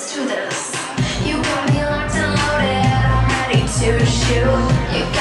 let's do this. You got me locked and loaded, I'm ready to shoot. You got.